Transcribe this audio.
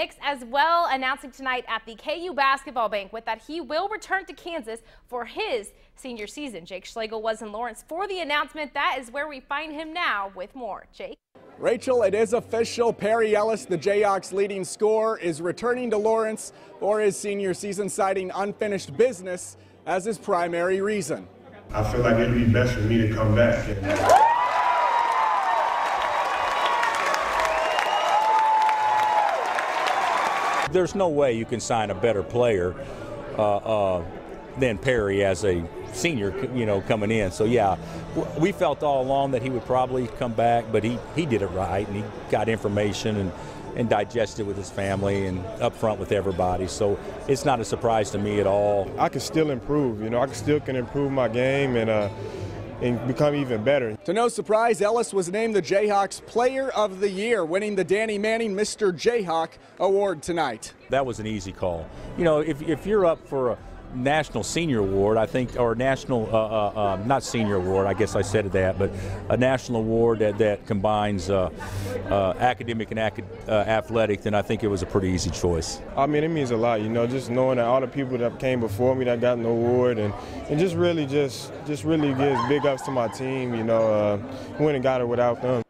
Nix as well announcing tonight at the KU basketball banquet that he will return to Kansas for his senior season. Jake Schlegel was in Lawrence for the announcement. That is where we find him now with more. Jake. Rachel, it is official. Perry Ellis, the Jayhawks leading scorer, is returning to Lawrence for his senior season, citing unfinished business as his primary reason. I feel like it'd be best for me to come back. There's no way you can sign a better player uh, uh, than Perry as a senior, you know, coming in. So yeah, we felt all along that he would probably come back, but he, he did it right and he got information and and digested with his family and up front with everybody. So it's not a surprise to me at all. I can still improve. You know, I can still can improve my game and. Uh, and become even better. To no surprise, Ellis was named the Jayhawks Player of the Year, winning the Danny Manning Mr. Jayhawk award tonight. That was an easy call. You know, if, if you're up for a national senior award, I think, or national, uh, uh, uh, not senior award, I guess I said that, but a national award that, that combines uh, uh, academic and uh, athletic, then I think it was a pretty easy choice. I mean, it means a lot, you know, just knowing that all the people that came before me that got an award and, and just really just, just really gives big ups to my team, you know, and got it without them.